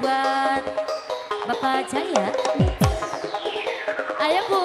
buat Bapak Jaya. Ayo Bu,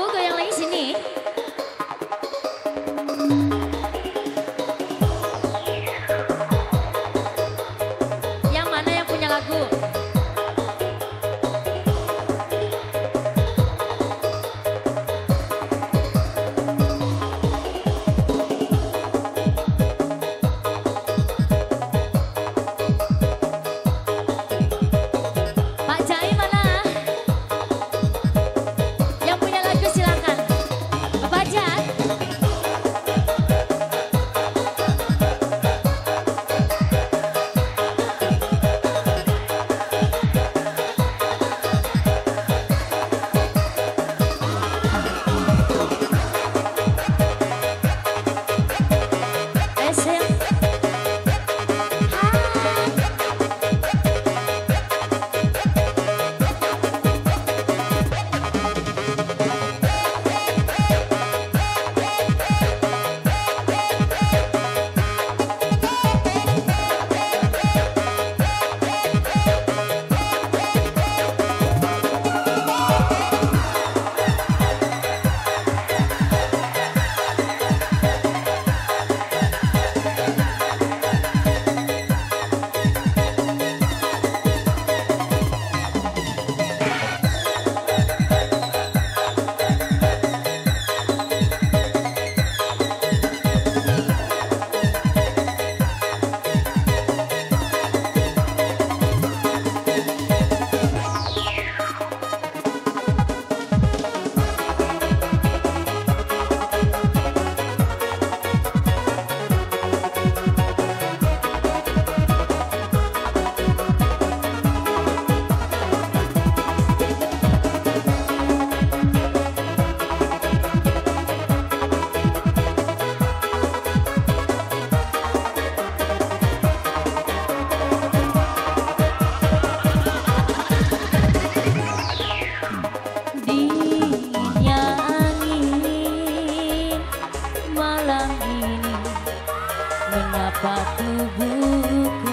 Mengapa tubuhku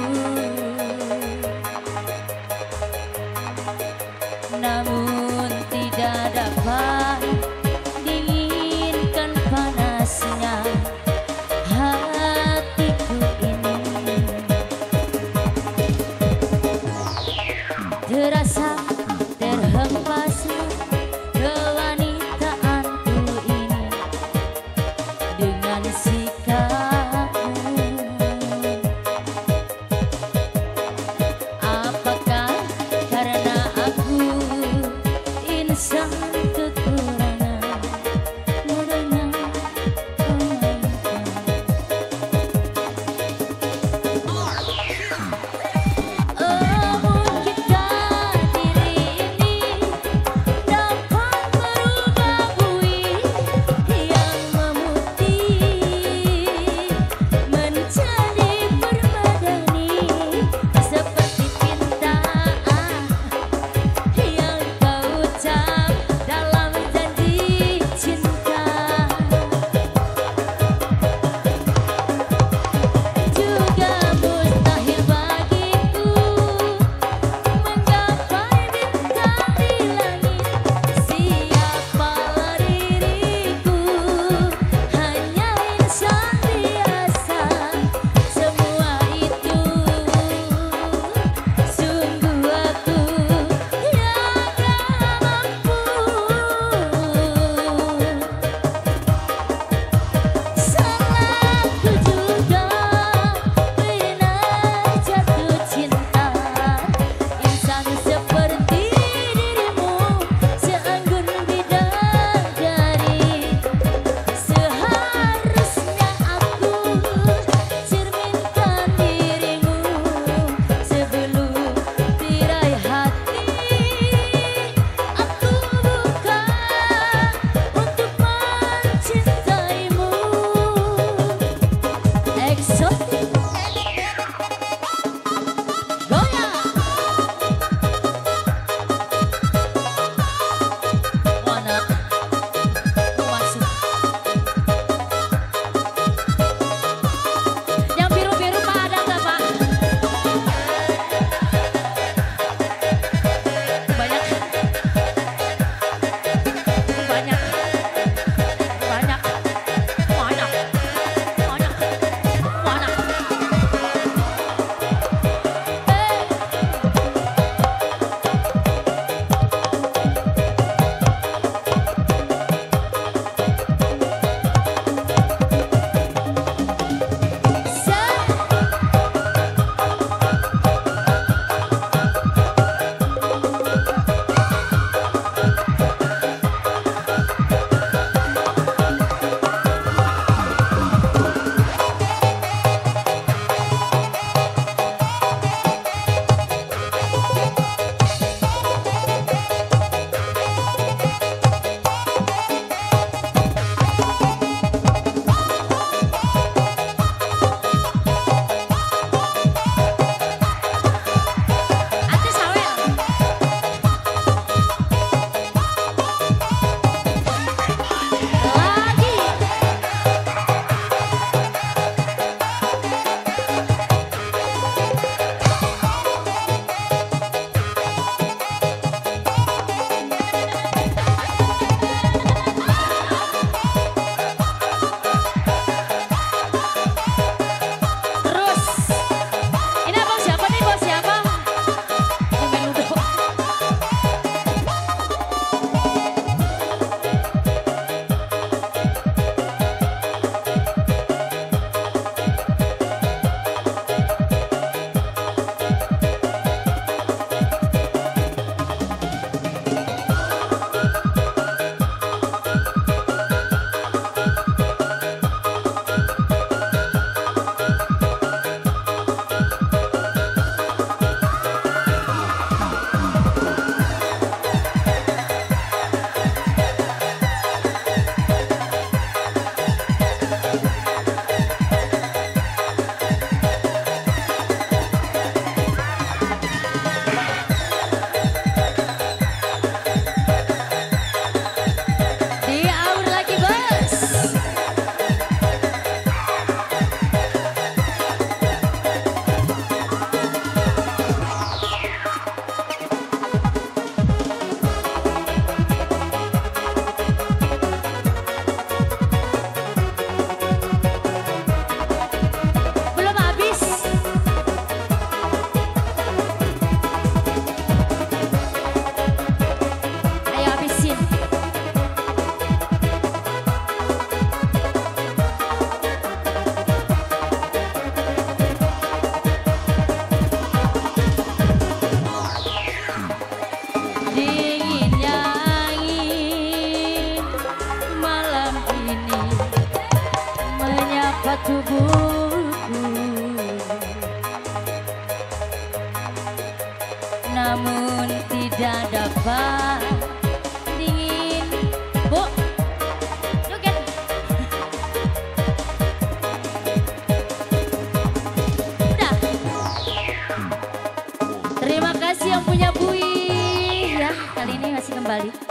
Everybody.